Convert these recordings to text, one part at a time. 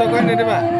masuk kan ini pak.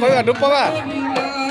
Phải?